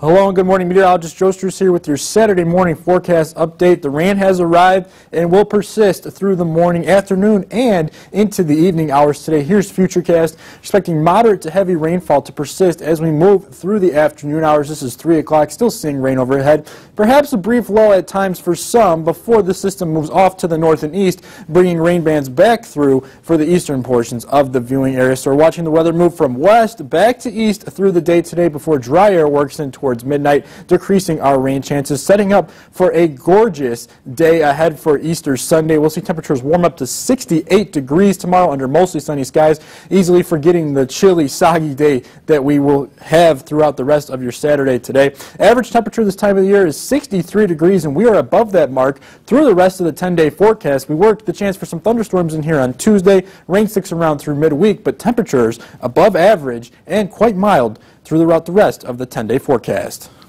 Hello and good morning. Meteorologist Joe Struess here with your Saturday morning forecast update. The rain has arrived and will persist through the morning, afternoon, and into the evening hours today. Here's Futurecast. Expecting moderate to heavy rainfall to persist as we move through the afternoon hours. This is 3 o'clock, still seeing rain overhead. Perhaps a brief lull at times for some before the system moves off to the north and east, bringing rain bands back through for the eastern portions of the viewing area. So we're watching the weather move from west back to east through the day today before dry air works in towards midnight, decreasing our rain chances, setting up for a gorgeous day ahead for Easter Sunday. We'll see temperatures warm up to 68 degrees tomorrow under mostly sunny skies, easily forgetting the chilly, soggy day that we will have throughout the rest of your Saturday today. Average temperature this time of the year is 63 degrees, and we are above that mark through the rest of the 10-day forecast. We worked the chance for some thunderstorms in here on Tuesday. Rain sticks around through midweek, but temperatures above average and quite mild throughout the rest of the 10-day forecast podcast.